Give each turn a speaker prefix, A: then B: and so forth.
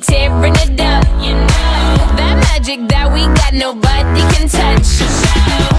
A: tearing it up. You know that magic that we got, nobody can touch.